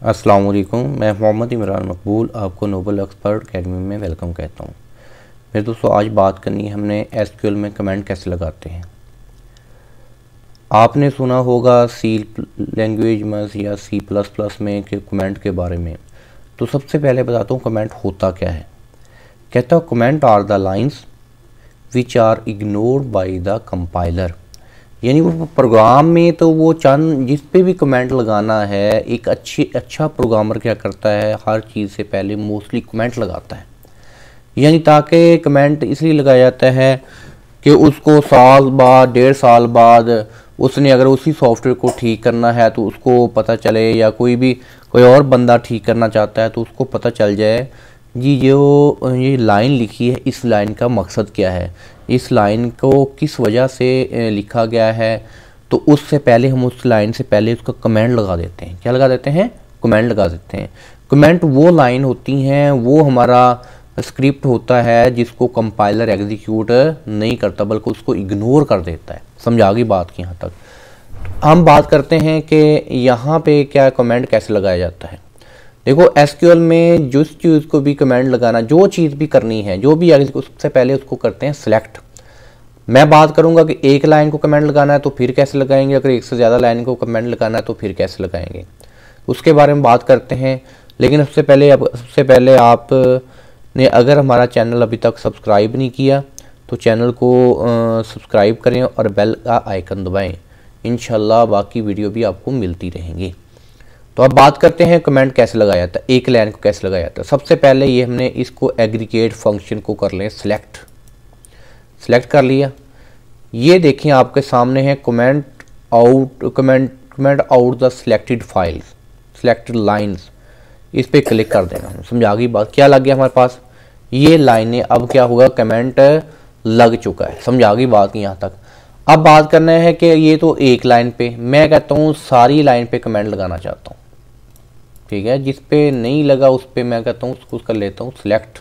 السلام علیکم، میں محمد عمران مقبول آپ کو نوبل ایکسپرٹ اکیڈمی میں ویلکم کہتا ہوں۔ میرے دوستو، آج بات کرنی ہے ہم نے ایس کیو ایل میں کمنٹ کیسے لگاتے ہیں۔ آپ نے سنا ہوگا سی لینگویج میں یا سی پلس پلس میں کہ کمنٹ کے بارے میں۔ تو سب سے پہلے بتاتا ہوں کمنٹ ہوتا کیا ہے۔ کہتا ہوں comment are the lines which are ignored by the compiler یعنی وہ پروگرام میں تو وہ چند جس پہ بھی کمنٹ لگانا ہے، ایک اچھی اچھا پروگرامر کیا کرتا ہے، ہر چیز سے پہلے موسٹلی کمنٹ لگاتا ہے۔ یعنی تاکہ کمنٹ اس لیے لگایا جاتا ہے کہ اس کو سال بعد، ڈیڑھ سال بعد اس نے اگر اسی سافٹ ویئر کو ٹھیک کرنا ہے تو اس کو پتہ چلے، یا کوئی بھی، کوئی اور بندہ ٹھیک کرنا چاہتا ہے تو اس کو پتہ چل جائے۔ جی جو یہ لائن لکھی ہے، اس لائن کا مقصد کیا ہے؟ اس لائن کو کس وجہ سے لکھا گیا ہے؟ تو اس سے پہلے ہم اس لائن سے پہلے اس کا کمنٹ لگا دیتے ہیں۔ کیا لگا دیتے ہیں؟ کمنٹ لگا دیتے ہیں۔ کمنٹ وہ لائن ہوتی ہیں، وہ ہمارا اسکرپٹ ہوتا ہے جس کو کمپائلر ایگزیکیوٹ نہیں کرتا، بلکہ اس کو اگنور کر دیتا ہے۔ سمجھا گئی بات کی یہاں تک۔ ہم بات کرتے ہیں کہ یہاں پہ کیا کمنٹ کیسے لگایا جاتا ہے۔ دیکھو ایس کیو ایل میں جس چیز کو بھی کمنٹ لگانا، جو چیز بھی کرنی ہے، جو بھی اس سے پہلے اس کو کرتے ہیں سلیکٹ میں بات کروں گا کہ ایک لائن کو کمنٹ لگانا ہے تو پھر کیسے لگائیں گے؟ اگر ایک سے زیادہ لائن کو کمنٹ لگانا ہے تو پھر کیسے لگائیں گے؟ اس کے بارے میں بات کرتے ہیں۔ لیکن اس سے پہلے سب سے پہلے آپ نے اگر ہمارا چینل ابھی تک سبسکرائب نہیں کیا، تو چینل کو سبسکرائب کریں اور بیل کا آئیکن دبائیں۔ انشاءاللہ باقی ویڈیو بھی آپ کو ملتی رہیں گی۔ تو اب بات کرتے ہیں کمنٹ کیسے لگایا جاتا ہے، ایک لائن کو کیسے لگایا جاتا ہے؟ سب سے پہلے یہ ہم نے اس کو ایگریگیٹ فنکشن کو کر لیں سلیکٹ سلیکٹ کر لیا۔ یہ دیکھیں آپ کے سامنے ہے comment out comment comment out the selected file selected lines اس پہ کلک کر دینا۔ سمجھا گئی بات؟ کیا لگ گیا ہمارے پاس؟ یہ لائنیں اب کیا ہوگا؟ کمنٹ لگ چکا ہے۔ سمجھا گئی بات یہاں تک۔ اب بات کرنا ہے کہ یہ تو ایک لائن پہ، میں کہتا ہوں ساری لائن پہ کمنٹ لگانا چاہتا ہوں۔ ٹھیک ہے، جس پہ نہیں لگا اس پہ میں کہتا ہوں، اس کو کر لیتا ہوں سلیکٹ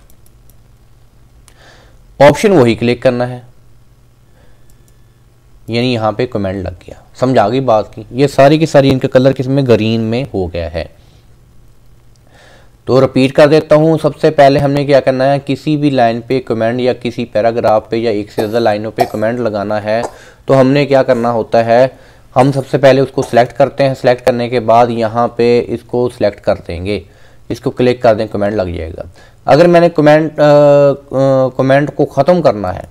آپشن وہی کلک کرنا ہے۔ یعنی یہاں پہ کمنٹ لگ گیا۔ سمجھا گئی بات کی؟ یہ ساری کی ساری ان کا کلر کس میں؟ گرین میں ہو گیا ہے۔ تو رپیٹ کر دیتا ہوں۔ سب سے پہلے ہم نے کیا کرنا ہے، کسی بھی لائن پہ کمنٹ یا کسی پیراگراف پہ یا ایک سے زیادہ لائنوں پہ کمنٹ لگانا ہے۔ تو ہم نے کیا کرنا ہوتا ہے ہم سب سے پہلے اس کو سلیکٹ کرتے ہیں۔ سلیکٹ کرنے کے بعد یہاں پہ اس کو سلیکٹ کر دیں گے۔ اس کو کلک کر دیں کمنٹ لگ جائے گا۔ اگر میں نے کمنٹ کمنٹ کو ختم کرنا ہے،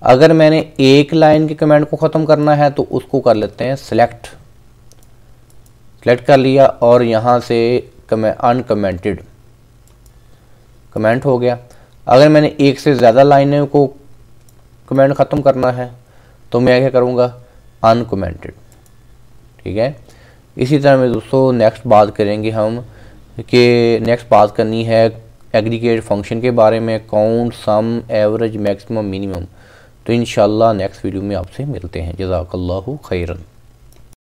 اگر میں نے ایک لائن کے کمنٹ کو ختم کرنا ہے تو اس کو کر لیتے ہیں سلیکٹ سلیکٹ کر لیا اور یہاں سے انکمنٹڈ کمنٹ ہو گیا۔ اگر میں نے ایک سے زیادہ لائنوں کو کمنٹ ختم کرنا ہے تو میں کیا کروں گا؟ انکمنٹڈ ٹھیک ہے؟ اسی طرح میں دوستو نیکسٹ بات کریں گے ہم کہ نیکسٹ بات کرنی ہے ایگریگیٹ فنکشن کے بارے میں count sum average maximum minimum تو انشاءاللہ نیکسٹ ویڈیو میں آپ سے ملتے ہیں. جزاک اللہ خیرن